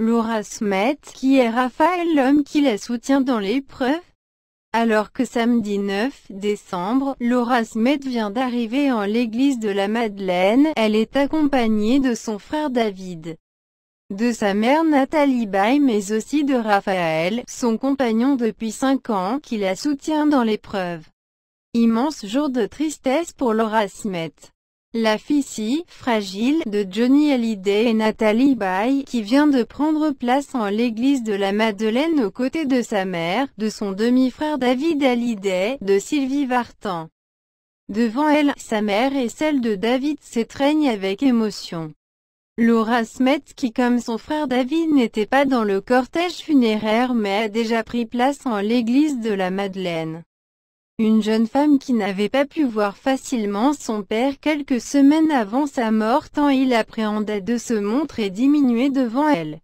Laura Smet, qui est Raphaël l'homme qui la soutient dans l'épreuve alors que samedi 9 décembre, Laura Smet vient d'arriver en l'église de la Madeleine, elle est accompagnée de son frère David, de sa mère Nathalie Bay mais aussi de Raphaël, son compagnon depuis 5 ans, qui la soutient dans l'épreuve. Immense jour de tristesse pour Laura Smet. La fille si fragile de Johnny Hallyday et Nathalie Baye, qui vient de prendre place en l'église de la Madeleine aux côtés de sa mère, de son demi-frère David Hallyday, de Sylvie Vartan. Devant elle, sa mère et celle de David s'étreignent avec émotion. Laura Smet qui comme son frère David n'était pas dans le cortège funéraire mais a déjà pris place en l'église de la Madeleine. Une jeune femme qui n'avait pas pu voir facilement son père quelques semaines avant sa mort tant il appréhendait de se montrer diminué devant elle.